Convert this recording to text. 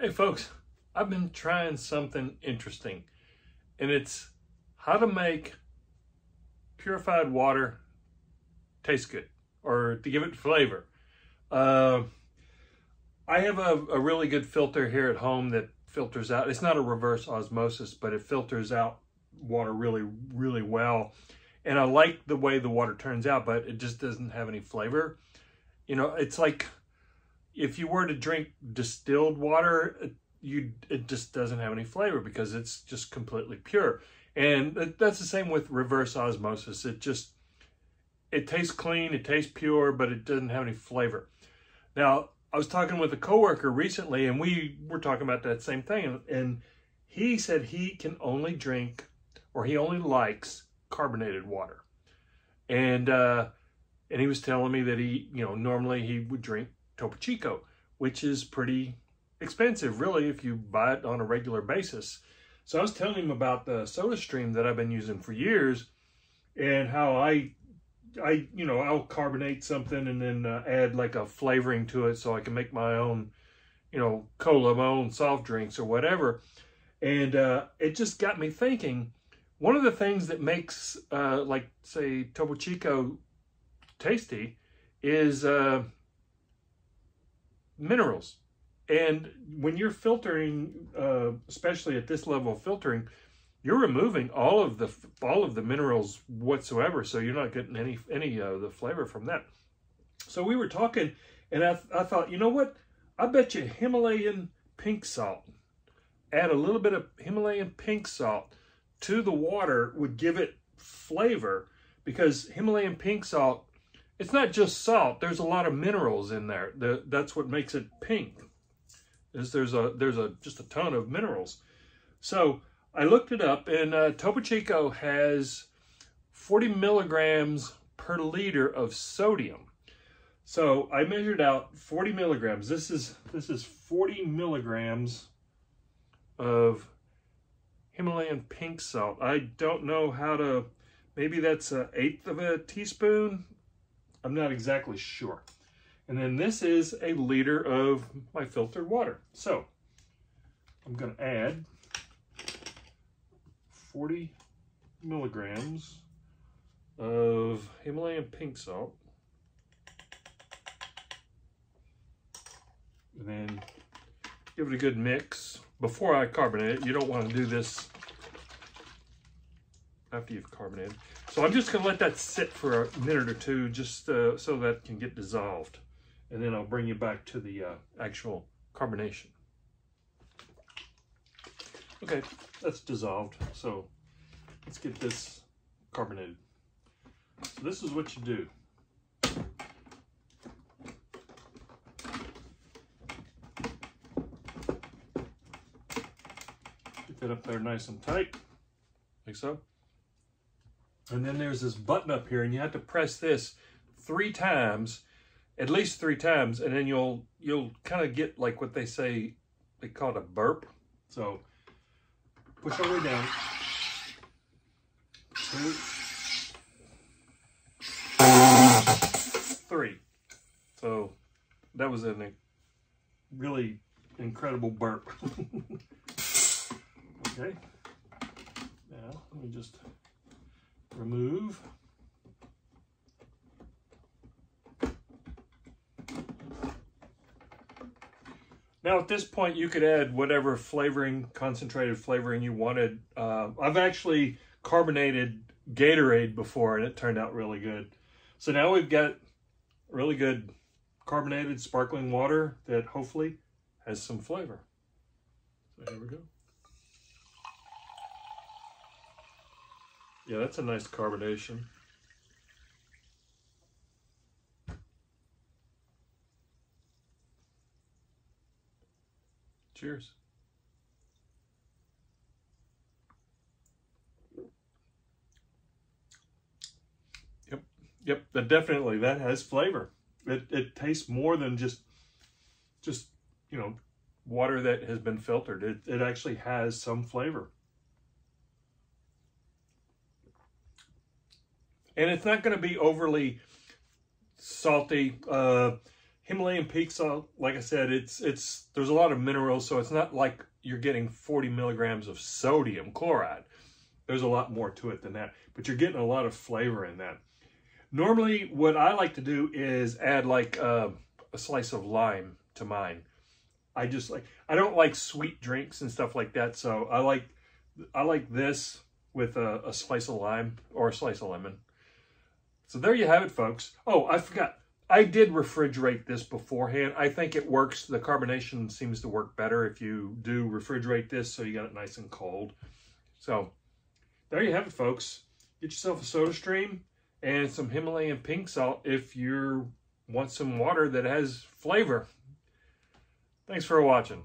Hey folks, I've been trying something interesting and it's how to make purified water taste good or to give it flavor. Uh, I have a, a really good filter here at home that filters out, it's not a reverse osmosis, but it filters out water really, really well. And I like the way the water turns out, but it just doesn't have any flavor. You know, it's like if you were to drink distilled water, you it just doesn't have any flavor because it's just completely pure. And that's the same with reverse osmosis. It just it tastes clean, it tastes pure, but it doesn't have any flavor. Now, I was talking with a coworker recently, and we were talking about that same thing, and he said he can only drink, or he only likes carbonated water, and uh, and he was telling me that he, you know, normally he would drink Topo Chico, which is pretty expensive, really, if you buy it on a regular basis. So I was telling him about the Soda Stream that I've been using for years, and how I, I, you know, I'll carbonate something and then uh, add like a flavoring to it so I can make my own, you know, cola, my own soft drinks or whatever. And uh, it just got me thinking. One of the things that makes, uh, like, say, Topo Chico tasty is uh, minerals. And when you're filtering, uh, especially at this level of filtering, you're removing all of the all of the minerals whatsoever, so you're not getting any any of uh, the flavor from that. So we were talking, and I, I thought, you know what? I bet you Himalayan pink salt, add a little bit of Himalayan pink salt to the water would give it flavor because Himalayan pink salt, it's not just salt. There's a lot of minerals in there. The, that's what makes it pink is there's a there's a just a ton of minerals. So I looked it up, and uh, Topo Chico has 40 milligrams per liter of sodium. So I measured out 40 milligrams. This is this is 40 milligrams of Himalayan pink salt. I don't know how to. Maybe that's an eighth of a teaspoon. I'm not exactly sure. And then this is a liter of my filtered water. So I'm going to add 40 milligrams of Himalayan pink salt. And then give it a good mix. Before I carbonate it, you don't want to do this after you've carbonated. So I'm just going to let that sit for a minute or two just uh, so that can get dissolved and then I'll bring you back to the uh, actual carbonation. Okay, that's dissolved. So let's get this carbonated. So this is what you do. Get that up there nice and tight, like so. And then there's this button up here, and you have to press this three times at least three times, and then you'll you'll kind of get like what they say they call it a burp. So push all the way down. Two, three. So that was a really incredible burp. okay. Now let me just remove. Now at this point you could add whatever flavoring, concentrated flavoring you wanted. Uh, I've actually carbonated Gatorade before and it turned out really good. So now we've got really good carbonated sparkling water that hopefully has some flavor. So here we go. Yeah, that's a nice carbonation. Cheers. Yep, yep, that definitely, that has flavor. It, it tastes more than just, just, you know, water that has been filtered. It, it actually has some flavor. And it's not going to be overly salty. Uh, Himalayan pink salt, like I said, it's it's there's a lot of minerals, so it's not like you're getting 40 milligrams of sodium chloride. There's a lot more to it than that, but you're getting a lot of flavor in that. Normally, what I like to do is add like uh, a slice of lime to mine. I just like I don't like sweet drinks and stuff like that, so I like I like this with a, a slice of lime or a slice of lemon. So there you have it, folks. Oh, I forgot. I did refrigerate this beforehand. I think it works. The carbonation seems to work better if you do refrigerate this so you got it nice and cold. So there you have it, folks. Get yourself a soda stream and some Himalayan pink salt if you want some water that has flavor. Thanks for watching.